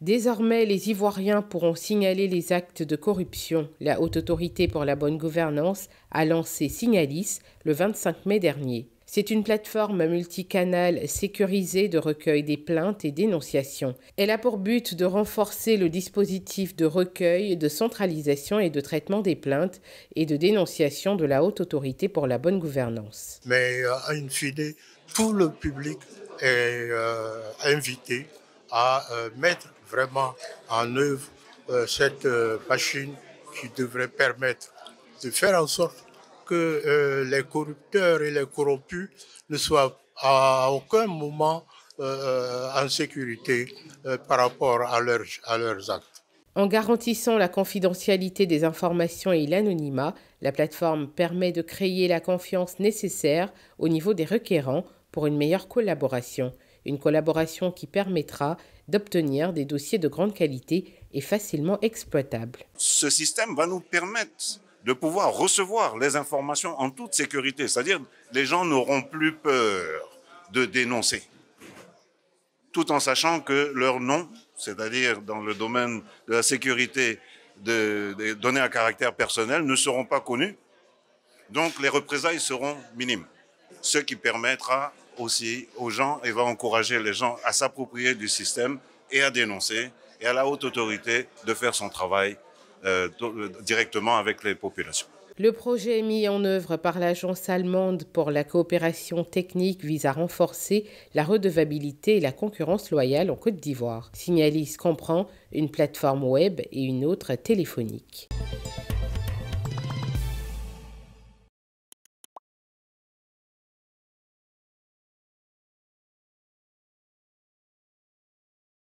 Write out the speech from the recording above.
Désormais, les Ivoiriens pourront signaler les actes de corruption. La Haute Autorité pour la Bonne Gouvernance a lancé Signalis le 25 mai dernier. C'est une plateforme multicanale sécurisée de recueil des plaintes et dénonciations. Elle a pour but de renforcer le dispositif de recueil, de centralisation et de traitement des plaintes et de dénonciation de la Haute Autorité pour la Bonne Gouvernance. Mais euh, à une fine, tout le public est euh, invité à euh, mettre vraiment en œuvre euh, cette euh, machine qui devrait permettre de faire en sorte que euh, les corrupteurs et les corrompus ne soient à aucun moment en sécurité par rapport à leurs, à leurs actes. En garantissant la confidentialité des informations et l'anonymat, la plateforme permet de créer la confiance nécessaire au niveau des requérants pour une meilleure collaboration une collaboration qui permettra d'obtenir des dossiers de grande qualité et facilement exploitables. Ce système va nous permettre de pouvoir recevoir les informations en toute sécurité, c'est-à-dire les gens n'auront plus peur de dénoncer, tout en sachant que leur nom, c'est-à-dire dans le domaine de la sécurité des de données à caractère personnel, ne seront pas connus, donc les représailles seront minimes, ce qui permettra aussi aux gens et va encourager les gens à s'approprier du système et à dénoncer et à la haute autorité de faire son travail euh, directement avec les populations. Le projet mis en œuvre par l'Agence allemande pour la coopération technique vise à renforcer la redevabilité et la concurrence loyale en Côte d'Ivoire. Signalis comprend une plateforme web et une autre téléphonique.